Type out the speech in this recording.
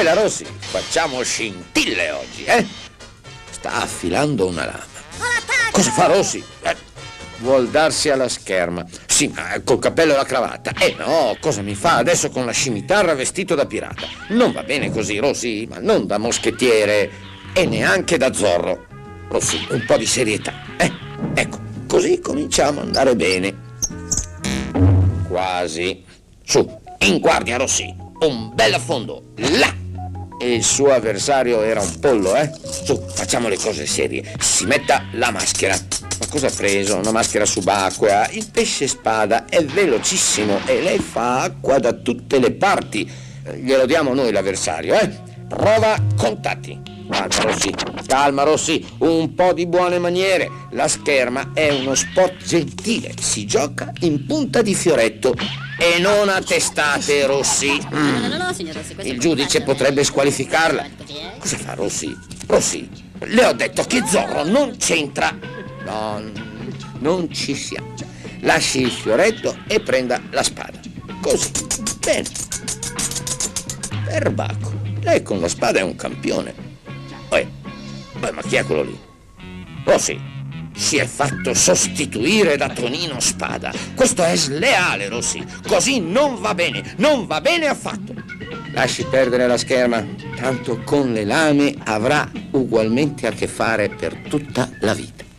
Dai la Rossi, facciamo scintille oggi, eh? Sta affilando una lama. Cosa fa Rossi? Eh, vuol darsi alla scherma. Sì, ma col cappello e la cravatta. Eh no, cosa mi fa adesso con la scimitarra vestito da pirata? Non va bene così, Rossi, ma non da moschettiere e neanche da zorro. Rossi, un po' di serietà, eh? Ecco, così cominciamo ad andare bene. Quasi. Su, in guardia, Rossi. Un bel affondo. Là! E il suo avversario era un pollo, eh? Su, facciamo le cose serie. Si metta la maschera. Ma cosa ha preso? Una maschera subacquea? Il pesce spada è velocissimo e lei fa acqua da tutte le parti. Eh, Glielo diamo noi l'avversario, eh? Prova contatti. Calma Rossi, calma Rossi, un po' di buone maniere. La scherma è uno sport gentile, si gioca in punta di fioretto e non a testate Rossi. Mm. No, no, no, signor Rossi, questo Il giudice potrebbe squalificarla. Così, eh? Cosa fa Rossi? Rossi, le ho detto che Zorro non c'entra. No, non ci siamo. Lasci il fioretto e prenda la spada. Così. Bene. Perbacco, lei con la spada è un campione. Poi, beh, ma chi è quello lì? Rossi, si è fatto sostituire da Tonino Spada. Questo è sleale, Rossi. Così non va bene, non va bene affatto. Lasci perdere la scherma, tanto con le lame avrà ugualmente a che fare per tutta la vita.